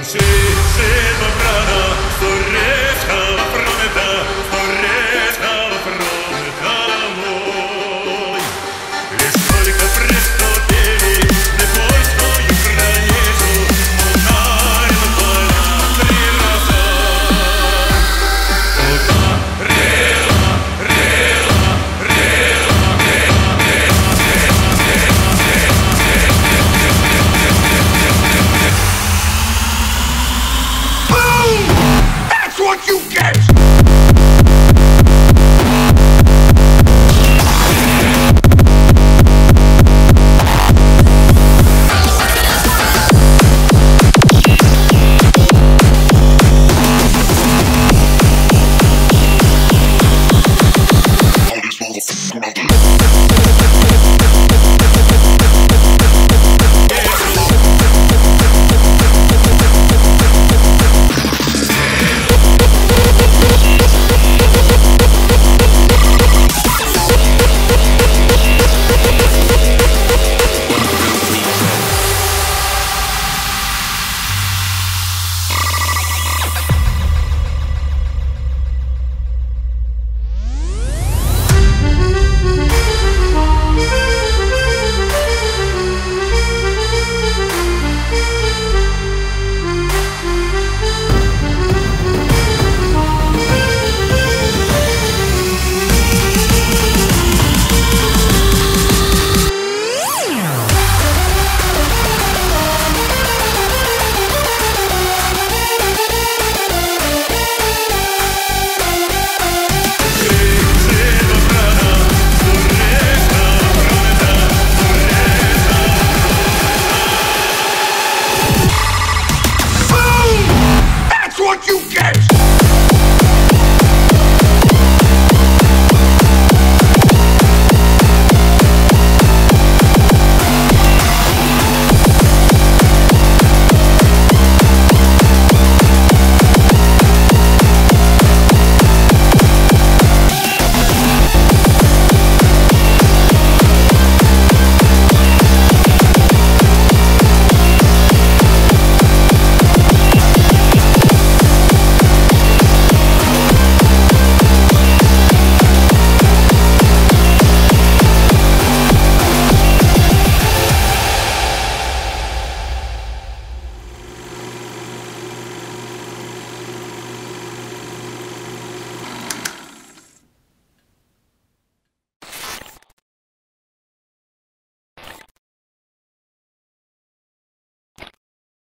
Come see, my brother, forever. what you get! Come on. what you get!